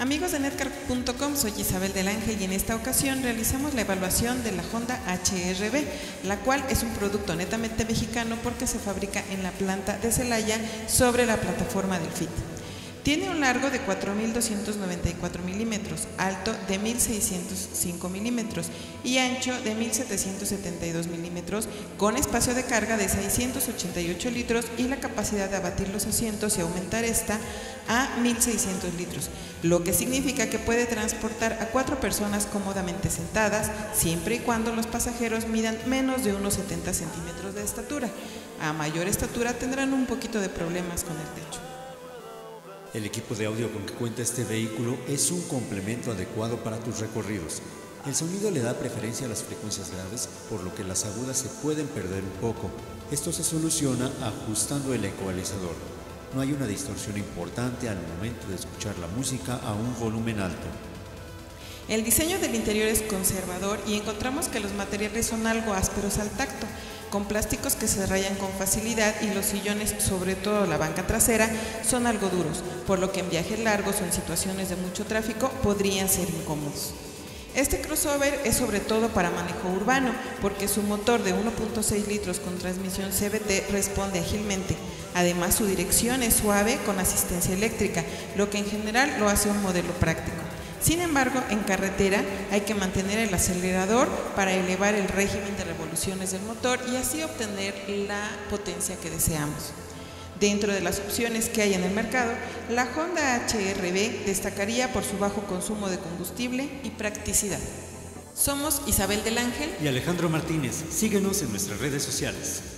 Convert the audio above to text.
Amigos de netcar.com, soy Isabel del Ángel y en esta ocasión realizamos la evaluación de la Honda HRB, la cual es un producto netamente mexicano porque se fabrica en la planta de Celaya sobre la plataforma del FIT. Tiene un largo de 4.294 milímetros, alto de 1.605 milímetros y ancho de 1.772 milímetros, con espacio de carga de 688 litros y la capacidad de abatir los asientos y aumentar esta a 1.600 litros, lo que significa que puede transportar a cuatro personas cómodamente sentadas, siempre y cuando los pasajeros midan menos de unos 70 centímetros de estatura. A mayor estatura tendrán un poquito de problemas con el techo. El equipo de audio con que cuenta este vehículo es un complemento adecuado para tus recorridos. El sonido le da preferencia a las frecuencias graves, por lo que las agudas se pueden perder un poco. Esto se soluciona ajustando el ecualizador. No hay una distorsión importante al momento de escuchar la música a un volumen alto. El diseño del interior es conservador y encontramos que los materiales son algo ásperos al tacto, con plásticos que se rayan con facilidad y los sillones, sobre todo la banca trasera, son algo duros, por lo que en viajes largos o en situaciones de mucho tráfico podrían ser incómodos. Este crossover es sobre todo para manejo urbano, porque su motor de 1.6 litros con transmisión CVT responde ágilmente. Además, su dirección es suave con asistencia eléctrica, lo que en general lo hace un modelo práctico. Sin embargo, en carretera hay que mantener el acelerador para elevar el régimen de revoluciones del motor y así obtener la potencia que deseamos. Dentro de las opciones que hay en el mercado, la Honda HRB destacaría por su bajo consumo de combustible y practicidad. Somos Isabel del Ángel y Alejandro Martínez. Síguenos en nuestras redes sociales.